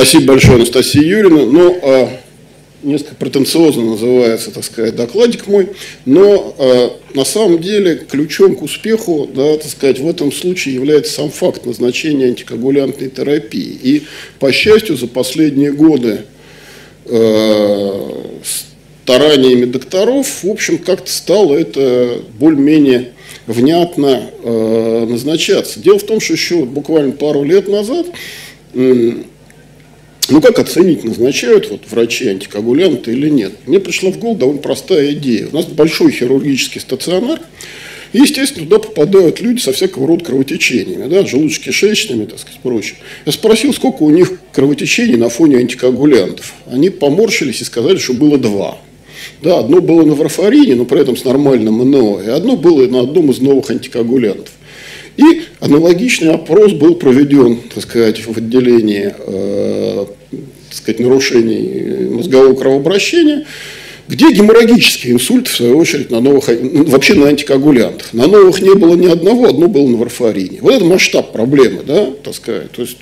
Спасибо большое, Анастасия Юрьевна. Ну, а, несколько претенциозно называется, так сказать, докладик мой, но а, на самом деле ключом к успеху, да, так сказать, в этом случае является сам факт назначения антикоагулянтной терапии. И, по счастью, за последние годы а, стараниями докторов, в общем, как-то стало это более-менее внятно э, назначаться. Дело в том, что еще буквально пару лет назад ну, как оценить, назначают вот врачи антикоагулянты или нет? Мне пришла в голову довольно простая идея. У нас большой хирургический стационар, и, естественно, туда попадают люди со всякого рода кровотечениями, да, желудочно-кишечными, так сказать, прочее. Я спросил, сколько у них кровотечений на фоне антикоагулянтов. Они поморщились и сказали, что было два. Да, одно было на варфарине, но при этом с нормальным НО, и одно было на одном из новых антикоагулянтов. И аналогичный опрос был проведен, так сказать, в отделении э, так сказать, нарушений мозгового кровообращения, где геморрагический инсульт, в свою очередь, на новых, вообще на антикоагулянтах. На новых не было ни одного, одно было на варфарине. Вот это масштаб проблемы, да, так сказать. То есть,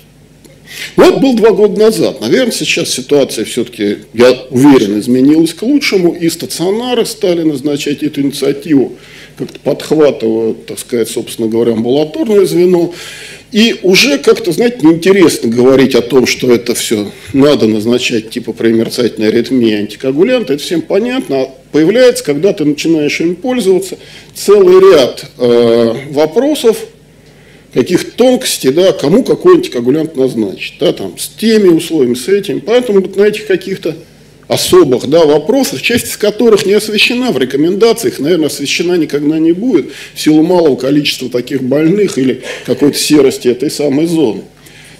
ну, это был два года назад. Наверное, сейчас ситуация все-таки, я уверен, изменилась к лучшему, и стационары стали назначать эту инициативу, как-то подхватывают, так сказать, собственно говоря, амбулаторное звено. И уже как-то, знаете, неинтересно говорить о том, что это все надо назначать типа при мерцательной аритмии антикоагулянты, это всем понятно. А появляется, когда ты начинаешь им пользоваться, целый ряд э, вопросов, каких тонкостей, да, кому какой антикоагулянт назначить, да, там, с теми условиями, с этим. Поэтому вот на этих каких-то особых да, вопросов, часть из которых не освещена в рекомендациях, наверное, освещена никогда не будет в силу малого количества таких больных или какой-то серости этой самой зоны.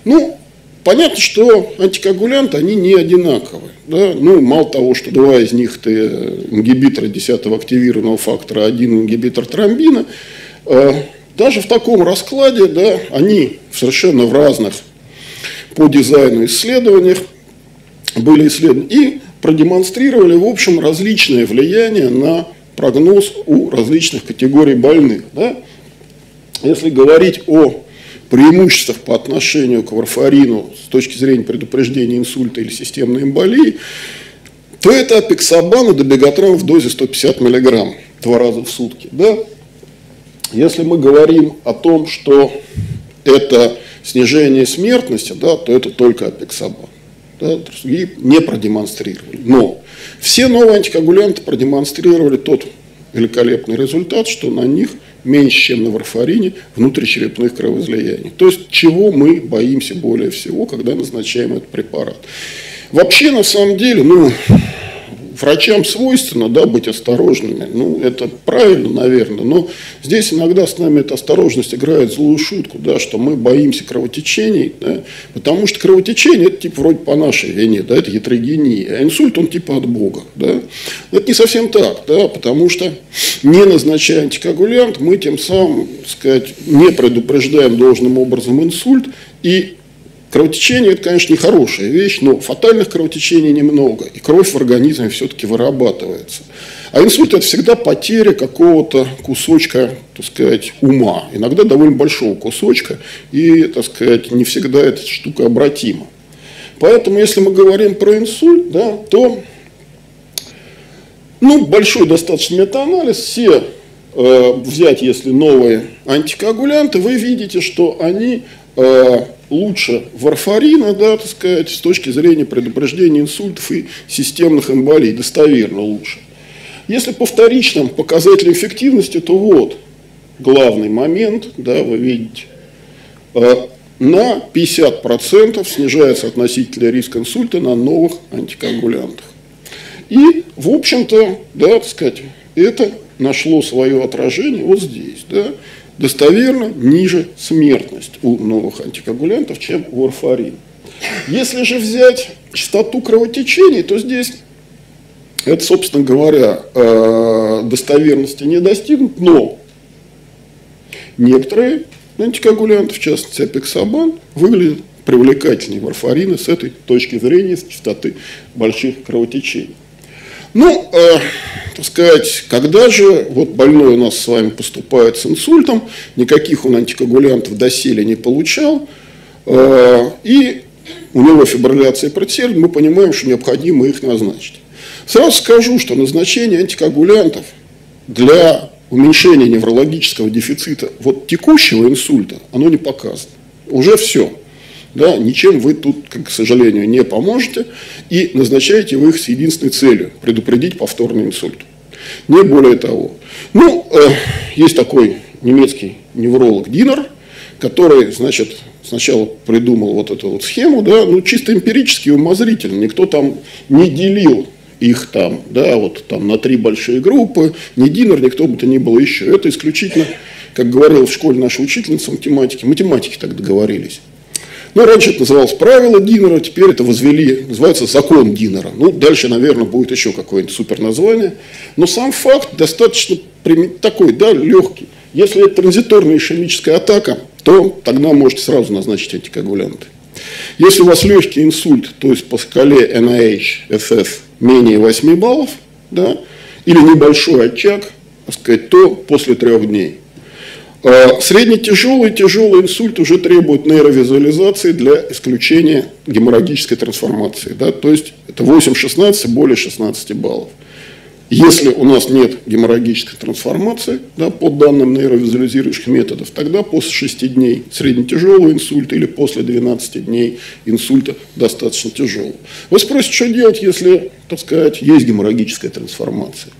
Ну, понятно, что антикоагулянты, они не одинаковые. Да? Ну, мало того, что два из них это ингибиторы 10 активированного фактора, один ингибитор тромбина, э, даже в таком раскладе, да, они совершенно в разных по дизайну исследованиях были исследованы. И продемонстрировали, в общем, различное влияние на прогноз у различных категорий больных. Да? Если говорить о преимуществах по отношению к варфарину с точки зрения предупреждения инсульта или системной эмболии, то это апексабан и добегатрон в дозе 150 мг два раза в сутки. Да? Если мы говорим о том, что это снижение смертности, да, то это только апексабан да, другие не продемонстрировали. Но все новые антикоагулянты продемонстрировали тот великолепный результат, что на них меньше, чем на варфарине, внутричерепных кровоизлияний. То есть, чего мы боимся более всего, когда назначаем этот препарат. Вообще, на самом деле, ну, врачам свойственно да, быть осторожными. Ну, это правильно, наверное. Но здесь иногда с нами эта осторожность играет злую шутку, да, что мы боимся кровотечений, да, потому что кровотечение это типа вроде по нашей вине, да, это ятрогения, а инсульт он типа от Бога. Да. Это не совсем так, да, потому что не назначая антикоагулянт, мы тем самым, сказать, не предупреждаем должным образом инсульт и Кровотечение – это, конечно, нехорошая вещь, но фатальных кровотечений немного, и кровь в организме все-таки вырабатывается. А инсульт – это всегда потеря какого-то кусочка, так сказать, ума, иногда довольно большого кусочка, и, так сказать, не всегда эта штука обратима. Поэтому, если мы говорим про инсульт, да, то ну, большой достаточно метаанализ, все э, взять, если новые антикоагулянты, вы видите, что они э, лучше варфарина, да, так сказать, с точки зрения предупреждения инсультов и системных эмболий, достоверно лучше. Если по вторичным показателям эффективности, то вот главный момент, да, вы видите, э, на 50% снижается относительный риск инсульта на новых антикоагулянтах. И, в общем-то, да, так сказать, это нашло свое отражение вот здесь. Да достоверно ниже смертность у новых антикоагулянтов, чем у варфарин. Если же взять частоту кровотечений, то здесь это, собственно говоря, э, достоверности не достигнут, но некоторые антикоагулянты, в частности апексабан, выглядят привлекательнее варфарина с этой точки зрения, с частоты больших кровотечений. Ну, э, так сказать, когда же вот больной у нас с вами поступает с инсультом, никаких он антикоагулянтов доселе не получал, э, и у него фибрилляция предсердия, мы понимаем, что необходимо их назначить. Сразу скажу, что назначение антикоагулянтов для уменьшения неврологического дефицита вот текущего инсульта, оно не показано. Уже все. Да, ничем вы тут, к сожалению, не поможете. И назначаете вы их с единственной целью – предупредить повторный инсульт. Не более того. Ну, э, есть такой немецкий невролог Динер, который, значит, сначала придумал вот эту вот схему, да, ну, чисто эмпирически, умозрительно. Никто там не делил их там, да, вот там на три большие группы, ни Динер, никто бы то ни было еще. Это исключительно, как говорил в школе наша учительница математики, математики так договорились. Ну, раньше это называлось правило Динера, теперь это возвели, называется закон Динера. Ну, дальше, наверное, будет еще какое-нибудь супер название. Но сам факт достаточно такой, да, легкий. Если это транзиторная ишемическая атака, то тогда можете сразу назначить антикоагулянты. Если у вас легкий инсульт, то есть по скале NIH, FF менее 8 баллов, да, или небольшой очаг, сказать, то после трех дней. А средне-тяжелый тяжелый инсульт уже требует нейровизуализации для исключения геморрагической трансформации. Да? То есть это 8-16 более 16 баллов. Если у нас нет геморрагической трансформации, да, по данным нейровизуализирующих методов, тогда после 6 дней среднетяжелого инсульта или после 12 дней инсульта достаточно тяжелого. Вы спросите, что делать, если, так сказать, есть геморрагическая трансформация?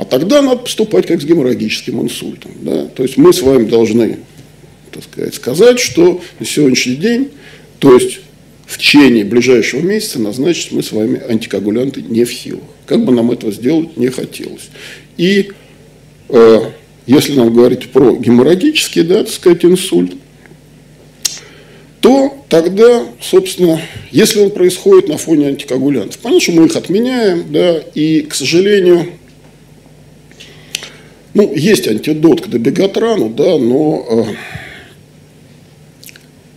А тогда надо поступать как с геморрагическим инсультом. Да? То есть мы с вами должны так сказать, сказать, что на сегодняшний день, то есть в течение ближайшего месяца назначить мы с вами антикоагулянты не в силах. Как бы нам этого сделать не хотелось. И э, если нам говорить про геморрагический, да, так сказать, инсульт, то тогда, собственно, если он происходит на фоне антикоагулянтов, понятно, что мы их отменяем, да, и, к сожалению, ну, есть антидот к добегатрану, да, но,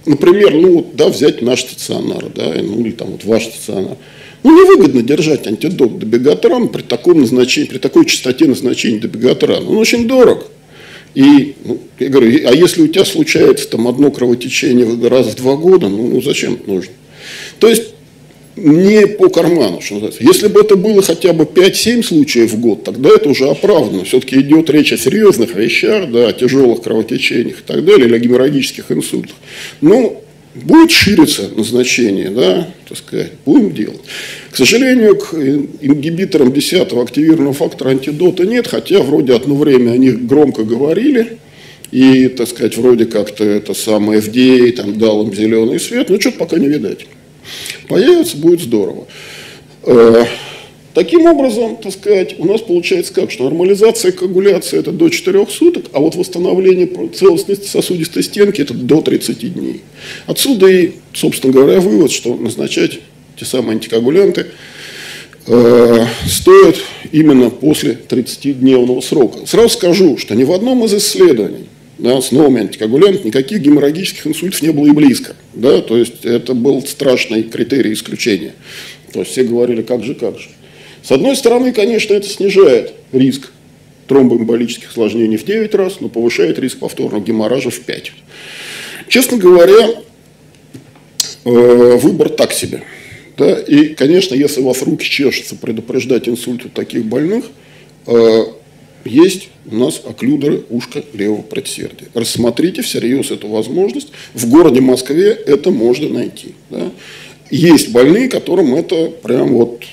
э, например, ну, да, взять наш стационар, да, ну, или там вот ваш стационар. Ну, невыгодно держать антидот добегатран при таком назначении, при такой частоте назначения добегатрана. Он очень дорог. И, ну, я говорю, а если у тебя случается там одно кровотечение раз в два года, ну, ну зачем нужно? То есть, не по карману, что называется. Если бы это было хотя бы 5-7 случаев в год, тогда это уже оправдано. Все-таки идет речь о серьезных вещах, да, о тяжелых кровотечениях и так далее, или о геморрагических инсультах. Ну, будет шириться назначение, да, так сказать, будем делать. К сожалению, к ингибиторам 10 активированного фактора антидота нет, хотя вроде одно время о них громко говорили, и, так сказать, вроде как-то это самое FDA там дал им зеленый свет, но что-то пока не видать появится, будет здорово. Э, таким образом, так сказать, у нас получается как, что нормализация коагуляции это до 4 суток, а вот восстановление целостности сосудистой стенки это до 30 дней. Отсюда и, собственно говоря, вывод, что назначать те самые антикоагулянты э, стоит именно после 30-дневного срока. Сразу скажу, что ни в одном из исследований да, с новыми антикоагулянтами, никаких геморрагических инсультов не было и близко. Да, то есть это был страшный критерий исключения. То есть все говорили, как же, как же. С одной стороны, конечно, это снижает риск тромбоэмболических осложнений в 9 раз, но повышает риск повторного геморража в 5. Честно говоря, э, выбор так себе. Да? И, конечно, если у вас руки чешутся предупреждать инсульт у таких больных, э, есть у нас оклюдеры ушка левого предсердия. Рассмотрите всерьез эту возможность. В городе Москве это можно найти. Да. Есть больные, которым это прям вот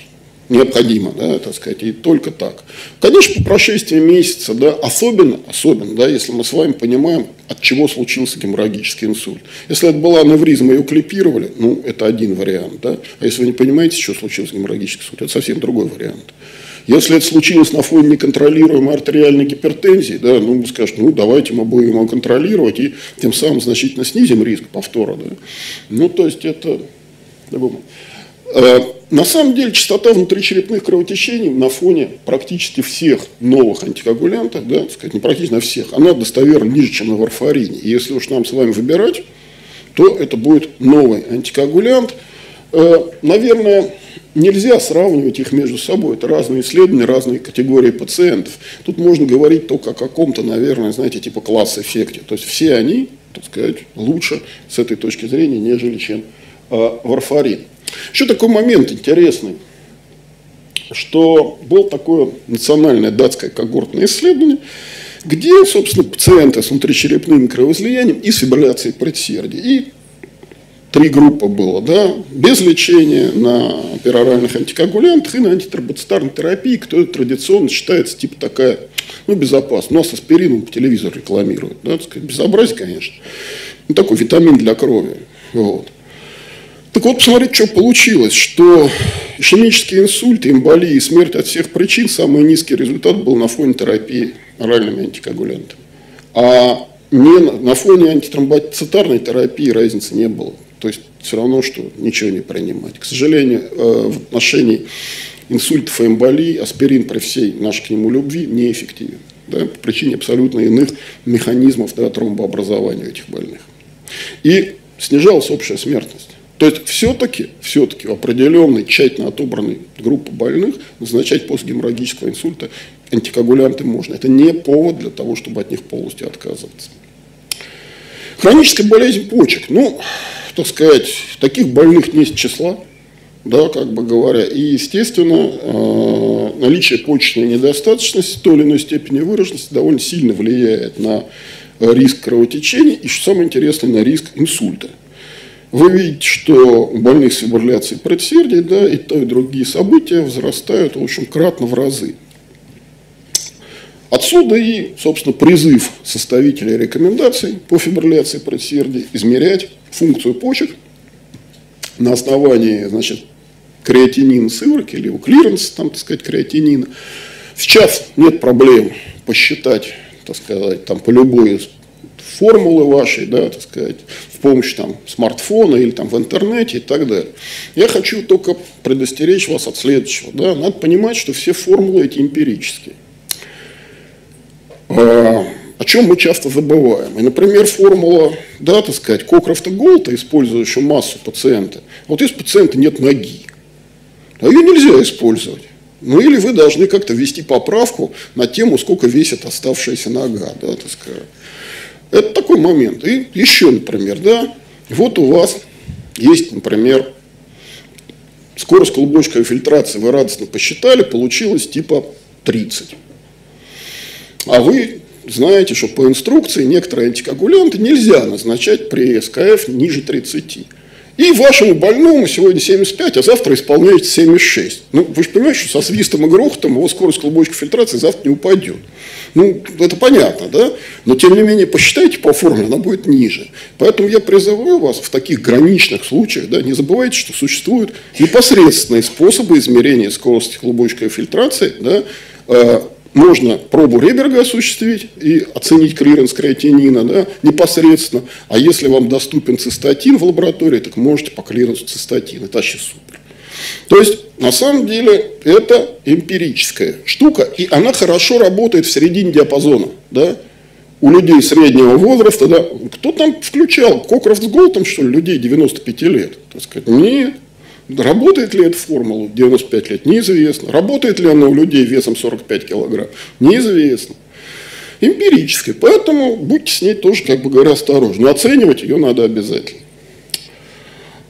необходимо, да, так сказать, и только так. Конечно, по прошествии месяца, да, особенно, особенно, да, если мы с вами понимаем, от чего случился геморрагический инсульт. Если это была аневризма, ее клипировали, ну, это один вариант, да, а если вы не понимаете, что случился геморрагический инсульт, это совсем другой вариант. Если это случилось на фоне неконтролируемой артериальной гипертензии, да, ну, вы скажете, ну, давайте мы будем его контролировать и тем самым значительно снизим риск повтора. Да. Ну, то есть, это... Э, на самом деле, частота внутричерепных кровотечений на фоне практически всех новых антикоагулянтов, да, сказать, не практически на всех, она достоверно ниже, чем на варфарине. И если уж нам с вами выбирать, то это будет новый антикоагулянт. Э, наверное, нельзя сравнивать их между собой. Это разные исследования, разные категории пациентов. Тут можно говорить только о каком-то, наверное, знаете, типа класс-эффекте. То есть все они, так сказать, лучше с этой точки зрения, нежели чем э, варфарин. Еще такой момент интересный, что был такое национальное датское когортное исследование, где, собственно, пациенты с внутричерепным кровоизлиянием и фибрилляцией предсердия. И три группы было, да, без лечения на пероральных антикоагулянтах и на антитромбоцитарной терапии, которая традиционно считается типа такая, ну, безопасная. У нас аспирином по телевизору рекламируют, да, так сказать, безобразие, конечно. Ну, такой витамин для крови, вот. Так вот, посмотрите, что получилось, что ишемические инсульты, эмболии и смерть от всех причин, самый низкий результат был на фоне терапии оральными антикоагулянтами. А не на фоне антитромбоцитарной терапии разницы не было. То есть все равно, что ничего не принимать. К сожалению, э, в отношении инсультов и эмболий аспирин при всей нашей к нему любви неэффективен. Да, по причине абсолютно иных механизмов да, тромбообразования этих больных. И снижалась общая смертность. То есть все-таки, все-таки в определенной, тщательно отобранной группе больных назначать после геморрагического инсульта антикоагулянты можно. Это не повод для того, чтобы от них полностью отказываться. Хроническая болезнь почек. Ну, так сказать, таких больных не из числа, да, как бы говоря. И, естественно, э, наличие почечной недостаточности в той или иной степени выраженности довольно сильно влияет на риск кровотечения и, что самое интересное, на риск инсульта. Вы видите, что у больных с фибрилляцией предсердия, да, и то, и другие события возрастают, в общем, кратно в разы. Отсюда и, собственно, призыв составителей рекомендаций по фибрилляции предсердия измерять функцию почек на основании, значит, креатинин сыворотки или клиренс, там, так сказать, креатинина. Сейчас нет проблем посчитать, так сказать, там, по любой формулы вашей, да, так сказать, в помощь там, смартфона или там, в интернете и так далее. Я хочу только предостеречь вас от следующего. Да. Надо понимать, что все формулы эти эмпирические. А, о чем мы часто забываем. И, например, формула, да, так сказать, Кокрофта Голта, использующая массу пациента. Вот если у пациента нет ноги, а ее нельзя использовать. Ну или вы должны как-то ввести поправку на тему, сколько весит оставшаяся нога, да, так сказать. Это такой момент. И еще, например, да, вот у вас есть, например, скорость клубочковой фильтрации, вы радостно посчитали, получилось типа 30. А вы знаете, что по инструкции некоторые антикоагулянты нельзя назначать при СКФ ниже 30. И вашему больному сегодня 75, а завтра исполняете 76. Ну, вы же понимаете, что со свистом и грохотом его скорость клубочка фильтрации завтра не упадет. Ну, это понятно, да? Но, тем не менее, посчитайте по формуле, она будет ниже. Поэтому я призываю вас в таких граничных случаях, да, не забывайте, что существуют непосредственные способы измерения скорости клубочковой фильтрации, да, э, можно пробу Реберга осуществить и оценить клиренс креатинина да, непосредственно. А если вам доступен цистатин в лаборатории, так можете по клиренсу цистатина. Это вообще супер. То есть, на самом деле, это эмпирическая штука, и она хорошо работает в середине диапазона. Да? У людей среднего возраста, да, кто там включал? Кокрофт с Голтом, что ли, людей 95 лет? Так сказать, нет. Работает ли эта формула в 95 лет? Неизвестно. Работает ли она у людей весом 45 килограмм? Неизвестно. Эмпирическая. Поэтому будьте с ней тоже, как бы говоря, осторожны. Оценивать ее надо обязательно.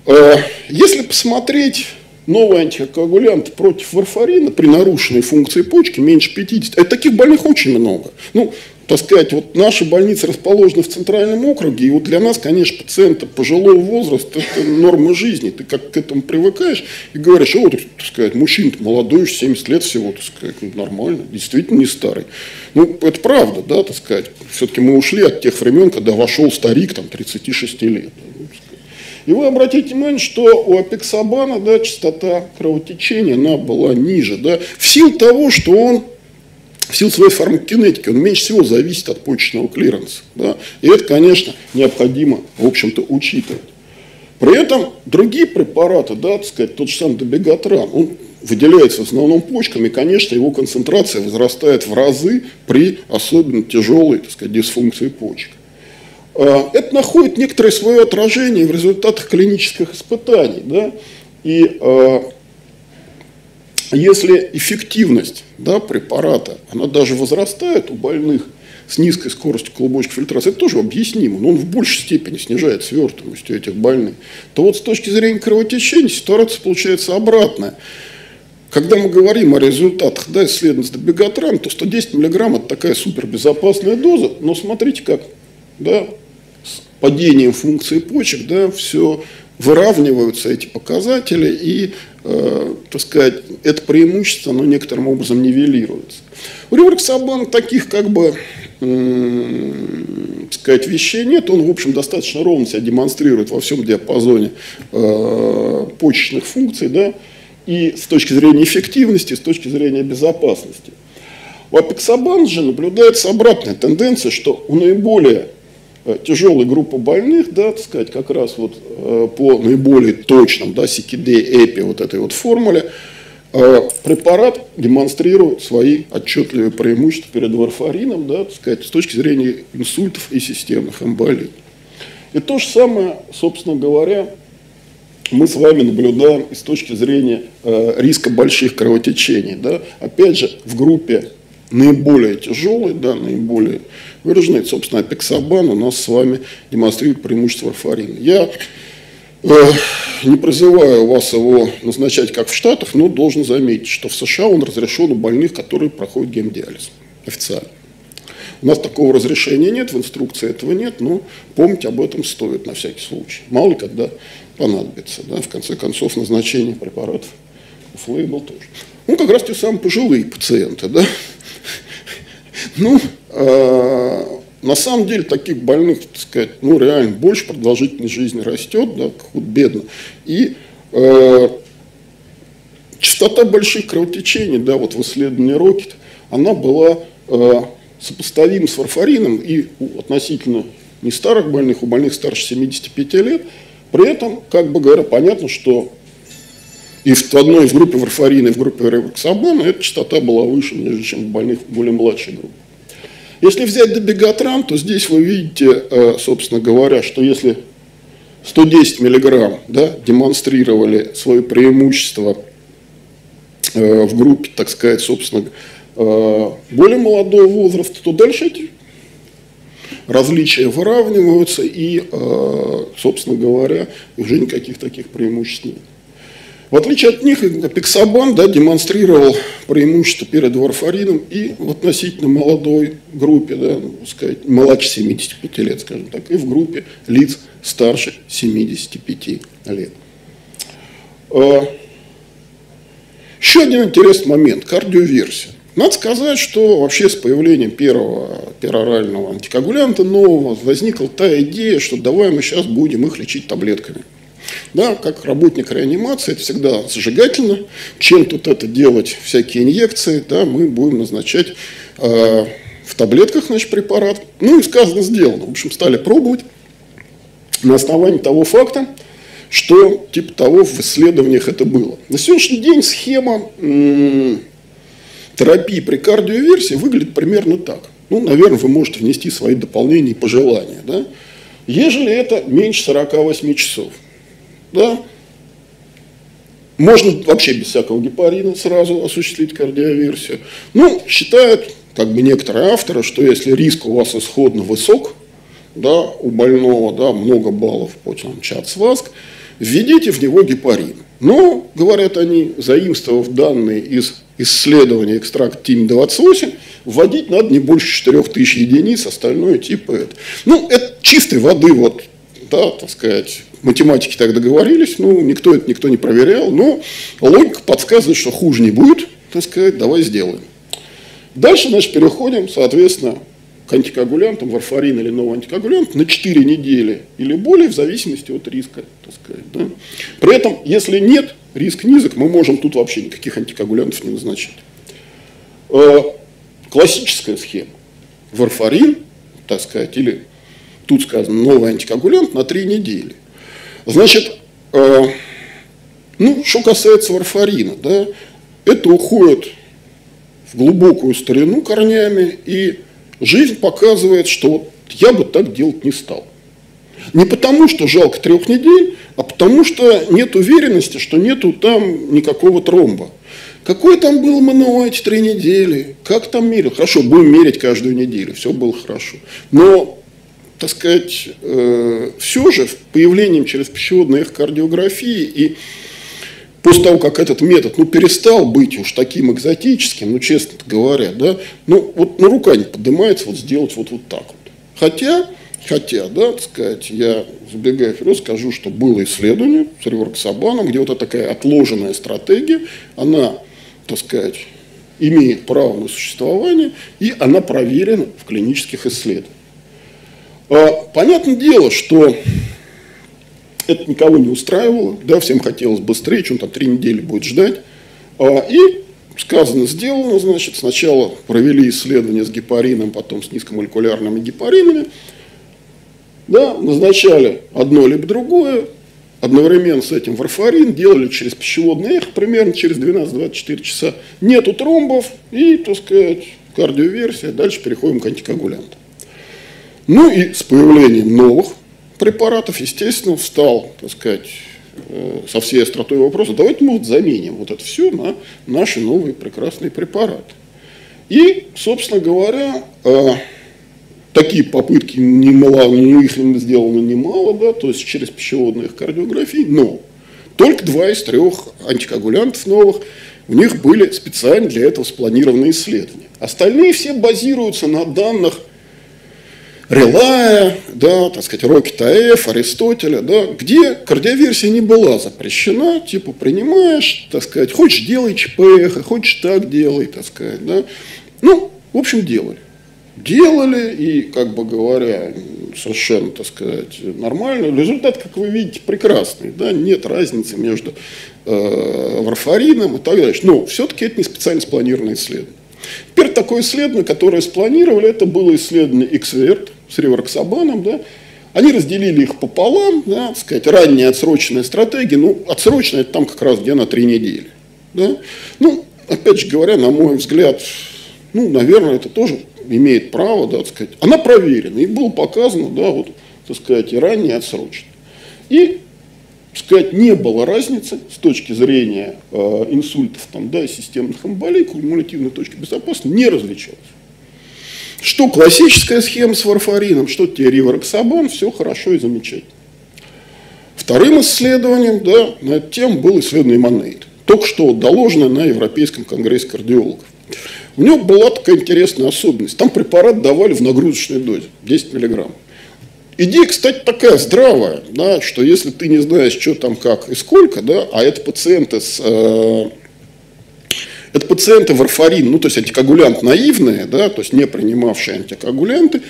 Э, если посмотреть новый антикоагулянт против варфарина при нарушенной функции почки меньше 50, а таких больных очень много. Ну, так сказать, вот наши больницы расположены в центральном округе, и вот для нас, конечно, пациенты пожилого возраста – это норма жизни. Ты как к этому привыкаешь и говоришь, о, так, сказать, мужчина молодой, 70 лет всего, так сказать, ну, нормально, действительно не старый. Ну, это правда, да, так сказать. Все-таки мы ушли от тех времен, когда вошел старик, там, 36 лет. И вы обратите внимание, что у апексабана да, частота кровотечения она была ниже. Да, в силу того, что он в силу своей фармакинетики он меньше всего зависит от почечного клиренса. Да? И это, конечно, необходимо, в общем-то, учитывать. При этом другие препараты, да, так сказать, тот же самый добегатран, он выделяется в основном почками, и, конечно, его концентрация возрастает в разы при особенно тяжелой, так сказать, дисфункции почек. А, это находит некоторое свое отражение в результатах клинических испытаний. Да? И а, если эффективность да, препарата, она даже возрастает у больных с низкой скоростью клубочек фильтрации, это тоже объяснимо, но он в большей степени снижает свертываемость у этих больных, то вот с точки зрения кровотечения ситуация получается обратная. Когда мы говорим о результатах да, исследований с добегатран, то 110 мг это такая супербезопасная доза, но смотрите как, да, с падением функции почек, да, все выравниваются эти показатели, и, э, так сказать, это преимущество, оно некоторым образом нивелируется. У реварксабана таких, как бы, э, сказать, вещей нет, он, в общем, достаточно ровно себя демонстрирует во всем диапазоне э, почечных функций, да, и с точки зрения эффективности, и с точки зрения безопасности. У апексабан же наблюдается обратная тенденция, что у наиболее тяжелой группы больных, да, так сказать, как раз вот э, по наиболее точным, да, CKD, EPI, вот этой вот формуле, э, препарат демонстрирует свои отчетливые преимущества перед варфарином, да, так сказать, с точки зрения инсультов и системных эмболий. И то же самое, собственно говоря, мы с вами наблюдаем с точки зрения э, риска больших кровотечений. Да? Опять же, в группе наиболее тяжелой, да, наиболее выраженной, собственно, апексабан у нас с вами демонстрирует преимущество варфарина. Я э, не призываю вас его назначать как в Штатах, но должен заметить, что в США он разрешен у больных, которые проходят гемодиализ официально. У нас такого разрешения нет, в инструкции этого нет, но помнить об этом стоит на всякий случай. Мало ли когда понадобится. Да, в конце концов, назначение препаратов офф-лейбл тоже. Ну, как раз те самые пожилые пациенты. Да? Ну, э, на самом деле таких больных, так сказать, ну, реально больше продолжительность жизни растет, да, худо-бедно. И э, частота больших кровотечений, да, вот в исследовании Рокет, она была э, сопоставима с варфарином и у относительно не старых больных, у больных старше 75 лет – при этом, как бы говоря, понятно, что и в одной в группе варфарина, и в группе ревоксабона эта частота была выше, нежели чем в больных более младшей группе. Если взять добегатран, то здесь вы видите, э, собственно говоря, что если 110 миллиграмм да, демонстрировали свое преимущество э, в группе, так сказать, собственно, э, более молодого возраста, то дальше эти различия выравниваются, и, собственно говоря, уже никаких таких преимуществ нет. В отличие от них, Пиксабан да, демонстрировал преимущество перед варфарином и в относительно молодой группе, да, ну, сказать, младше 75 лет, скажем так, и в группе лиц старше 75 лет. Э, еще один интересный момент – кардиоверсия. Надо сказать, что вообще с появлением первого перорального антикоагулянта нового возникла та идея, что давай мы сейчас будем их лечить таблетками. Да, как работник реанимации, это всегда зажигательно. Чем тут это делать, всякие инъекции, да, мы будем назначать э, в таблетках значит, препарат. Ну и сказано, сделано. В общем, стали пробовать на основании того факта, что типа того в исследованиях это было. На сегодняшний день схема терапии при кардиоверсии выглядит примерно так. Ну, наверное, вы можете внести свои дополнения и пожелания. Да? Ежели это меньше 48 часов, да, можно вообще без всякого гепарина сразу осуществить кардиоверсию. Ну, считают, как бы некоторые авторы, что если риск у вас исходно высок, да, у больного да, много баллов по там, чат сваск, введите в него гепарин. Но, говорят они, заимствовав данные из исследования экстракт ТИМ-28, вводить надо не больше 4000 единиц, остальное типа это. Ну, это чистой воды, вот, да, так сказать, математики так договорились, ну, никто это никто не проверял, но логика подсказывает, что хуже не будет, так сказать, давай сделаем. Дальше, значит, переходим, соответственно, к антикоагулянтам, варфарин или новый антикоагулянт на 4 недели или более, в зависимости от риска. Так сказать, да. При этом, если нет, риск низок, мы можем тут вообще никаких антикоагулянтов не назначить. Э, классическая схема. Варфарин, так сказать, или тут сказано новый антикоагулянт на 3 недели. Значит, э, ну, что касается варфарина, да, это уходит в глубокую старину корнями и Жизнь показывает, что я бы так делать не стал. Не потому, что жалко трех недель, а потому, что нет уверенности, что нету там никакого тромба. Какой там был МНО эти три недели? Как там мерил? Хорошо, будем мерить каждую неделю, все было хорошо. Но, так сказать, э, все же появлением через пищеводные эхокардиографии и после того, как этот метод ну, перестал быть уж таким экзотическим, ну, честно говоря, да, ну, вот на рука не поднимается вот сделать вот, вот так вот. Хотя, хотя, да, так сказать, я забегая вперед, скажу, что было исследование с Риворксабаном, где вот эта такая отложенная стратегия, она так сказать, имеет право на существование, и она проверена в клинических исследованиях. А, понятное дело, что это никого не устраивало, да, всем хотелось быстрее, чем там три недели будет ждать. А, и сказано, сделано, значит, сначала провели исследование с гепарином, потом с низкомолекулярными гепаринами, да, назначали одно либо другое, одновременно с этим варфарин, делали через пищеводный эхо примерно через 12-24 часа. Нету тромбов и, так сказать, кардиоверсия, дальше переходим к антикоагулянтам. Ну и с появлением новых препаратов, естественно, встал, так сказать, э, со всей остротой вопроса, давайте мы вот заменим вот это все на наши новые прекрасные препараты. И, собственно говоря, э, такие попытки немало, у них сделано немало, да, то есть через пищеводные кардиографии, но только два из трех антикоагулянтов новых, у них были специально для этого спланированные исследования. Остальные все базируются на данных Релая, да, так сказать, Рокета Ф, Аристотеля, да, где кардиоверсия не была запрещена, типа принимаешь, так сказать, хочешь делай ЧПХ, хочешь так делай, так сказать, да. Ну, в общем, делали делали, и, как бы говоря, совершенно, так сказать, нормально. Результат, как вы видите, прекрасный. Да? Нет разницы между э, варфарином и так далее. Но все-таки это не специально спланированное исследование. Теперь такое исследование, которое спланировали, это было исследование XVERT с ривароксабаном. Да? Они разделили их пополам, да, сказать, ранняя отсроченная стратегия. Ну, отсроченная это там как раз где на три недели. Да? Ну, опять же говоря, на мой взгляд, ну, наверное, это тоже имеет право, да, сказать, она проверена, и было показано, да, вот, так сказать, и ранее, и. И, сказать, не было разницы с точки зрения э, инсультов там, да, системных эмболий, кумулятивной точки безопасности не различалось. Что классическая схема с варфарином, что теоривароксабон, все хорошо и замечательно. Вторым исследованием да, на эту тему был исследование Монейд. Только что доложено на Европейском конгрессе кардиологов. У него была такая интересная особенность. Там препарат давали в нагрузочной дозе, 10 миллиграмм. Идея, кстати, такая здравая, да, что если ты не знаешь, что там, как и сколько, да, а это пациенты с э, это пациенты варфарин, ну, то есть антикоагулянт наивные, да, то есть не принимавшие антикоагулянты,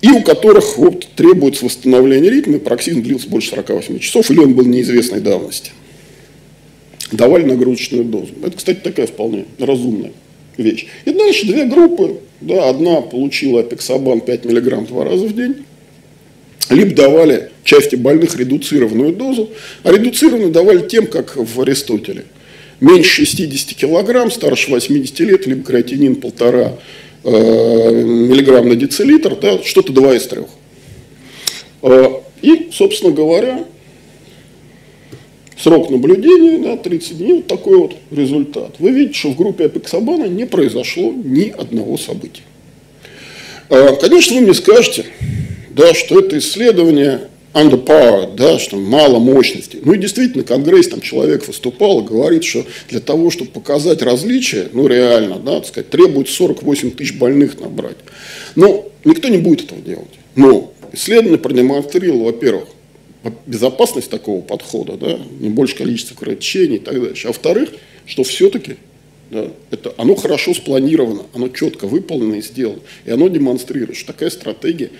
и у которых вот, требуется восстановление ритма, и пароксизм длился больше 48 часов, или он был неизвестной давности. Давали нагрузочную дозу. Это, кстати, такая вполне разумная вещь. И дальше две группы. Да, одна получила апексабан 5 мг два раза в день, либо давали части больных редуцированную дозу, а редуцированную давали тем, как в Аристотеле. Меньше 60 килограмм, старше 80 лет, либо креатинин полтора э, миллиграмм на децилитр, да, что-то 2 из 3. Э, и, собственно говоря, срок наблюдения, да, 30 дней, вот такой вот результат. Вы видите, что в группе Апексабана не произошло ни одного события. А, конечно, вы мне скажете, да, что это исследование underpowered, да, что мало мощности. Ну и действительно, Конгресс, там человек выступал и говорит, что для того, чтобы показать различия, ну реально, да, так сказать, требуется 48 тысяч больных набрать. Но никто не будет этого делать. Но исследование продемонстрировало, во-первых, безопасность такого подхода, да, не больше количество кровотечений и так далее. А во-вторых, что все-таки да, это, оно хорошо спланировано, оно четко выполнено и сделано. И оно демонстрирует, что такая стратегия,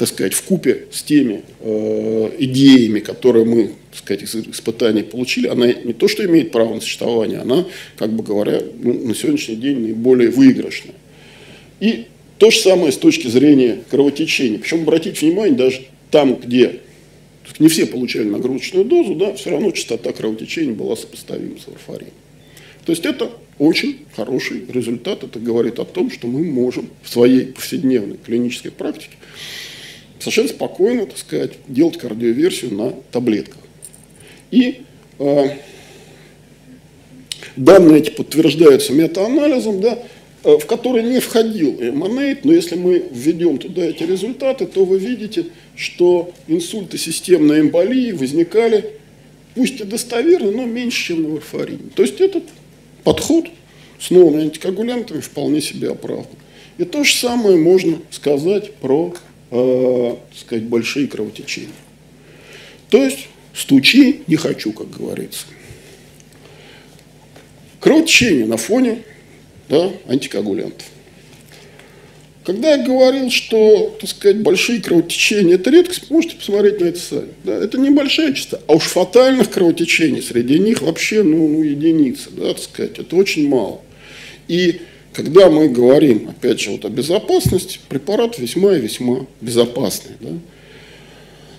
так сказать, в купе с теми э, идеями, которые мы, так сказать, из испытаний получили, она не то, что имеет право на существование, она, как бы говоря, ну, на сегодняшний день наиболее выигрышная. И то же самое с точки зрения кровотечения. Причем обратите внимание, даже там, где не все получали нагрузочную дозу, да, все равно частота кровотечения была сопоставима с варфарином. То есть это очень хороший результат. Это говорит о том, что мы можем в своей повседневной клинической практике совершенно спокойно, так сказать, делать кардиоверсию на таблетках. И э, Данные эти подтверждаются метаанализом, да, э, в который не входил эманейт, но если мы введем туда эти результаты, то вы видите, что инсульты системной эмболии возникали, пусть и достоверно, но меньше, чем на варфарине. То есть этот подход с новыми антикоагулянтами вполне себе оправдан. И то же самое можно сказать про э, сказать, большие кровотечения. То есть стучи не хочу, как говорится. Кровотечение на фоне да, антикоагулянтов. Когда я говорил, что, так сказать, большие кровотечения – это редкость, можете посмотреть на это сами. Да, это небольшая частота. А уж фатальных кровотечений среди них вообще ну, ну, единицы, да, так сказать, это очень мало. И когда мы говорим, опять же, вот о безопасности, препарат весьма и весьма безопасный. Да?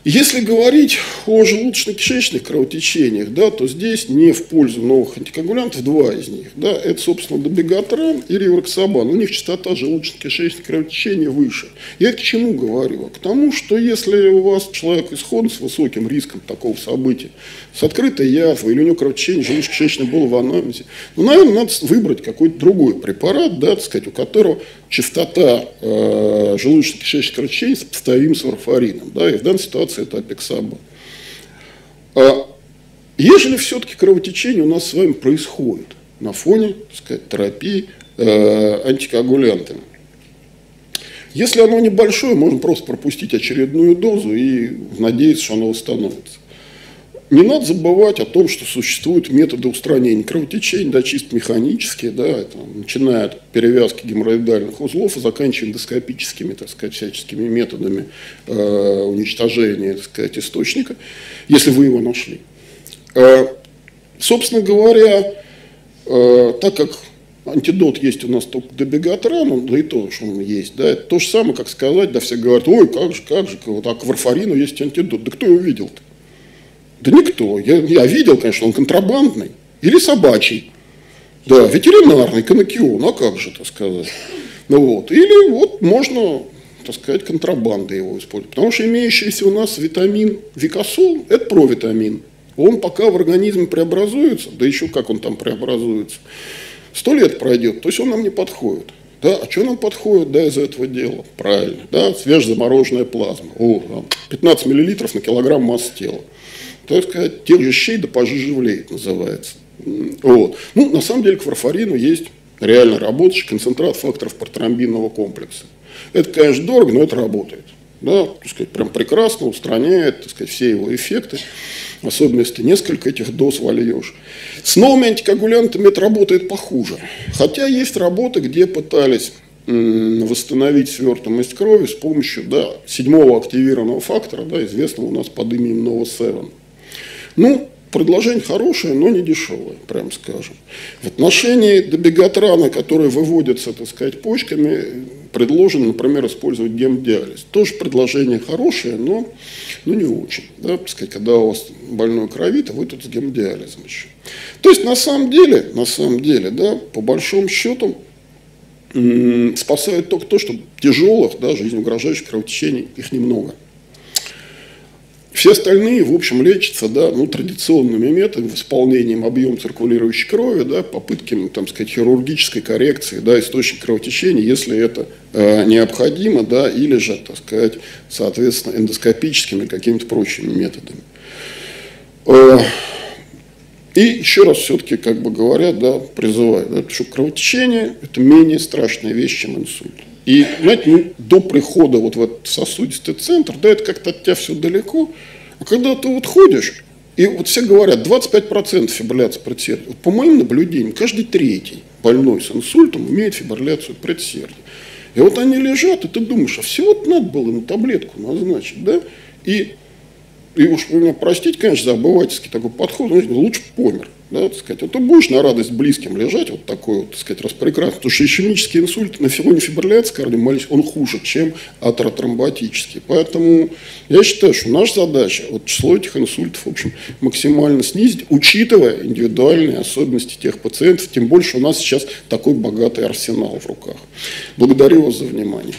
Если говорить о желудочно-кишечных кровотечениях, да, то здесь не в пользу новых антикоагулянтов два из них. Да, это, собственно, добегатран и ривароксабан. У них частота желудочно-кишечных кровотечений выше. Я к чему говорю? К тому, что если у вас человек исходит с высоким риском такого события, с открытой язвой, или у него кровотечение желудочно-кишечной было в анамнезе, ну, наверное, надо выбрать какой-то другой препарат, да, так сказать, у которого частота э, желудочно-кишечных кровотечений сопоставима с варфарином. Да, и в данной ситуации это апексаба. А ежели все-таки кровотечение у нас с вами происходит на фоне так сказать, терапии э, антикоагулянтами, если оно небольшое, можно просто пропустить очередную дозу и надеяться, что оно восстановится. Не надо забывать о том, что существуют методы устранения кровотечений, да, чисто механические, да, это, начиная от перевязки геморроидальных узлов и заканчивая эндоскопическими, так сказать, всяческими методами э, уничтожения, так сказать, источника, если вы его нашли. Э, собственно говоря, э, так как антидот есть у нас только добегатран, да и то, что он есть, да, это то же самое, как сказать, да, все говорят, ой, как же, как же, вот так к варфарину есть антидот, да кто его видел-то? Да никто. Я, я видел, конечно, он контрабандный. Или собачий. Да, ветеринарный, канакион, а как же, так сказать. Ну вот. Или вот можно, так сказать, контрабандой его использовать. Потому что имеющийся у нас витамин викосол – это провитамин. Он пока в организме преобразуется, да еще как он там преобразуется, сто лет пройдет, то есть он нам не подходит. Да, а что нам подходит, да, из этого дела? Правильно, да, свежезамороженная плазма. О, 15 миллилитров на килограмм массы тела так сказать, тех же щей да поживлеет называется. Вот. Ну, на самом деле к варфарину есть реально работающий концентрат факторов протромбинного комплекса. Это, конечно, дорого, но это работает. Да, так сказать, прям прекрасно устраняет так сказать, все его эффекты, особенно если несколько этих доз вольешь. С новыми антикоагулянтами это работает похуже. Хотя есть работы, где пытались восстановить свертываемость крови с помощью да, седьмого активированного фактора, да, известного у нас под именем Nova-7. Ну, предложение хорошее, но не дешевое, прям скажем. В отношении добегатрана, который выводится, так сказать, почками, предложено, например, использовать гемодиализ. Тоже предложение хорошее, но ну, не очень. Да, так сказать, когда у вас больной кровит, а вы тут с гемодиализом еще. То есть, на самом деле, на самом деле, да, по большому счету, спасает только то, что тяжелых, да, жизнеугрожающих кровотечений их немного. Все остальные, в общем, лечатся да, ну, традиционными методами, восполнением объема циркулирующей крови, да, попытками там, сказать, хирургической коррекции да, источника кровотечения, если это э, необходимо, да, или же, так сказать, соответственно, эндоскопическими какими-то прочими методами. Э, и еще раз все-таки, как бы говоря, да, призываю, да, что кровотечение – это менее страшная вещь, чем инсульт. И, знаете, ну, до прихода вот в этот сосудистый центр, да, это как-то от тебя все далеко. А когда ты вот ходишь, и вот все говорят, 25% фибрилляции предсердия. Вот по моим наблюдениям, каждый третий больной с инсультом имеет фибрилляцию предсердия. И вот они лежат, и ты думаешь, а всего-то надо было на таблетку назначить, да? И, и уж меня простите, конечно, за обывательский такой подход, но лучше помер да, так сказать, вот ты будешь на радость близким лежать, вот такой вот, так сказать, распрекрасный, потому что ишемический инсульт на фоне фибрилляции кардиомиолитис, он хуже, чем атеротромботический. Поэтому я считаю, что наша задача, вот число этих инсультов, в общем, максимально снизить, учитывая индивидуальные особенности тех пациентов, тем больше у нас сейчас такой богатый арсенал в руках. Благодарю вас за внимание.